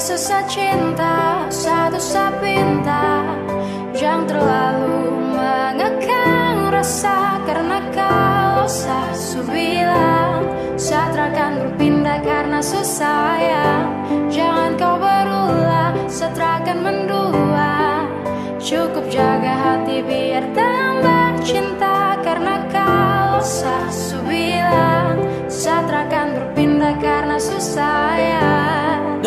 susah cinta Satu sapinta Jangan terlalu mengekang rasa Karena kau sasu bilang Satra akan berpindah karena susah ya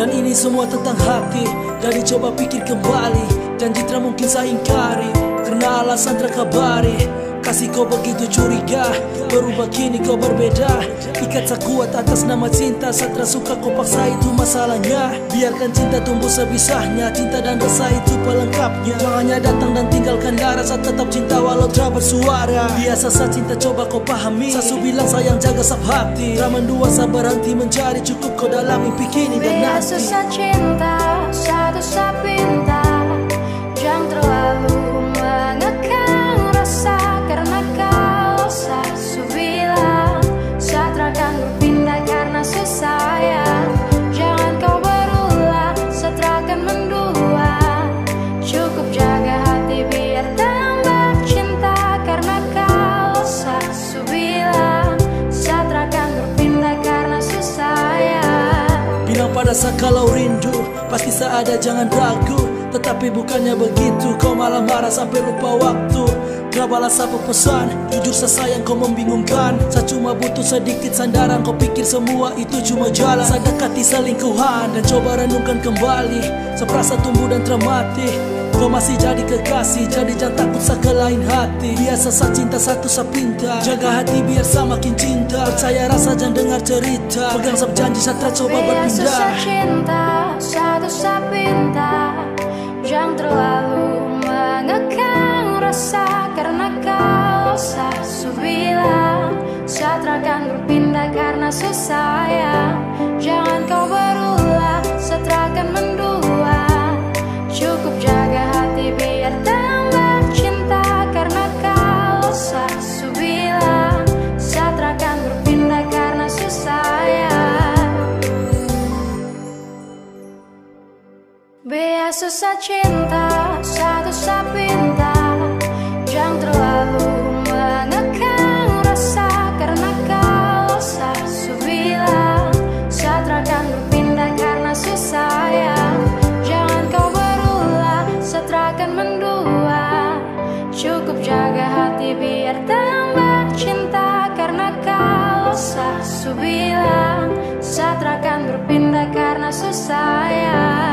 Dan ini semua tentang hati Jadi coba pikir kembali. Janji tak mungkin saya ingkari Karena alasan terkabari Kasih kau begitu curiga Berubah kini kau berbeda. Ikat sekuat atas nama cinta Satra suka kau paksa itu masalahnya. Biarkan cinta tumbuh sebisahnya Cinta dan rasa itu pelengkapnya. Kau hanya datang dan tinggalkan darah Saat tetap cinta walau tak bersuara. Biasa saat cinta coba kau pahami. Sasu bilang sayang jaga sab hati. Tak mendua sabar berhenti mencari Cukup kau dalam mimpi kini dan nanti. susah cinta Satu sapinta pada saya kalau rindu Pasti saya ada jangan ragu. Tetapi bukannya begitu Kau malah marah sampai lupa waktu Gak balas apa pesan Jujur saya sayang kau membingungkan. Saya cuma butuh sedikit sandaran. Kau pikir semua itu cuma jalan. Saya dekati selingkuhan Dan coba renungkan kembali. Seperasa tumbuh dan termati. Kau masih jadi kekasih. Jadi jangan takut saya ke lain hati. Biasa saya cinta satu saya pinta. Jaga hati biar saya makin cinta. Percaya rasa jangan dengar cerita. Pegang sab janji saya coba Biar susah berpindah cinta Satu sapinta Jangan terlalu mengekang rasa sasu bilang Satra berpindah karena susah ya Jangan kau berulah Satra akan mendua. Cukup jaga hati biar tambah cinta Karena kau. Sasu bilang Satra akan berpindah karena susah ya Biar susah cinta dua. Cukup jaga hati biar tambah cinta Karena kalau sah bilang Satra akan berpindah karena susah ya.